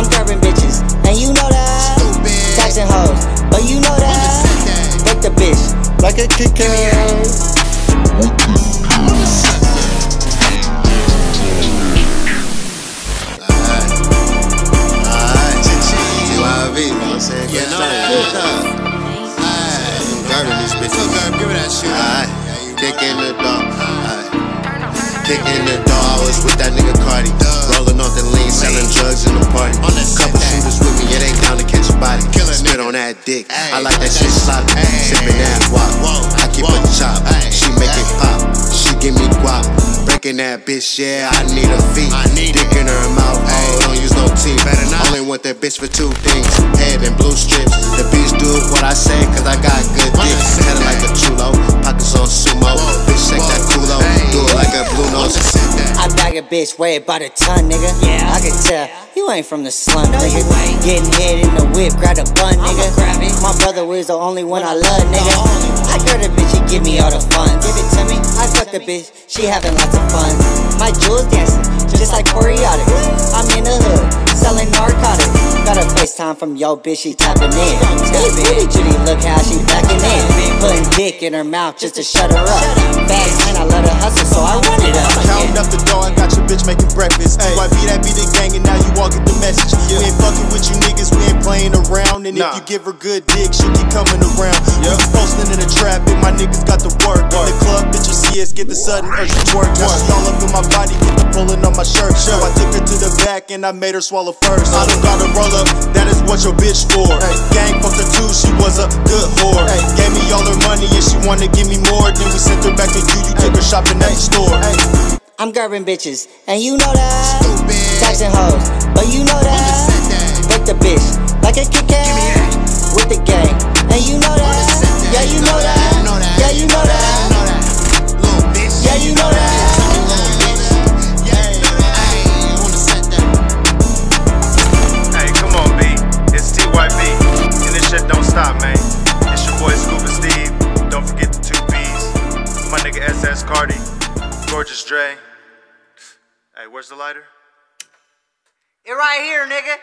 I'm grabbing bitches, and you know that. Stupid. Taxing hoes, but you know that. Fuck the bitch, like a Kit Kat. Alright, TYB, you know what I'm saying? You Good know thing, that. good thing. Alright, Grabbing these bitches. Give me that shit. Alright, kick in the door. Alright. Kick in the door, I was with that nigga Cardi. Rolling off the on that dick. I like that shit sloppy. Sipping that wop. I keep a chop. She make it pop. She give me guap. Breaking that bitch, yeah, I need a feet. I need Dick in her mouth, oh, don't use no teeth. Only want that bitch for two things. Head and blue bitch, weigh about a ton, nigga. Yeah, I can tell. You ain't from the slum, nigga. Getting hit in the whip, grab a bun, nigga. Grab it. My brother was the only one I love, nigga. I girl the bitch, she give me all the fun. Give it to me. I fuck the bitch, she having lots of fun. My jewels dancing, just like choreotics. I'm in the hood, selling narcotics. Got a FaceTime from yo bitch, she tapping in. Booty Judy, look how she backing in. Putting dick in her mouth just to shut her up. Fast man, I let her hustle, so I run it up. And Nah. if you give her good dick, she'll keep coming around. We be posting in the trap, and my niggas got the work. In the club, bitch, you see us get the sudden urge to twerk. Now she all up in my body, get the pulling on my shirt. So I took her to the back, and I made her swallow first. I don't gotta roll up, that is what your bitch for. Gang fucked her too, she was a good whore. Gave me all her money, and she wanna give me more. Then we sent her back to you, you took her shopping at the store. I'm grabbing bitches, and you know that. Stupid. Taxing hoes, but you know that. Understand that. The bitch, like a Kit Kat. Stop, man. It's your boy Scuba Steve. Don't forget the two B's. My nigga SS Cardi. Gorgeous Dre. Hey, where's the lighter? It right here, nigga.